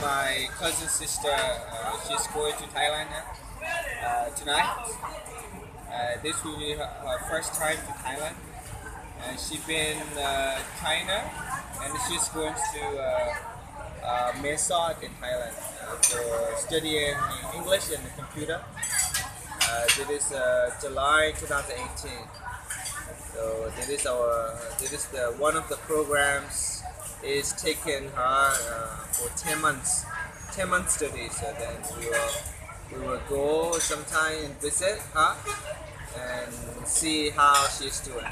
my cousin sister. Uh, she's going to Thailand now, uh, tonight. Uh, this will be her, her first time to Thailand. And she's been uh, China, and she's going to uh, Mae Sot in Thailand for studying English and computer. Uh, this is July 2018. So this is our this is the one of the programs is taking her uh, 10 months 10 month study so then we will we will go sometime and visit her and see how she's doing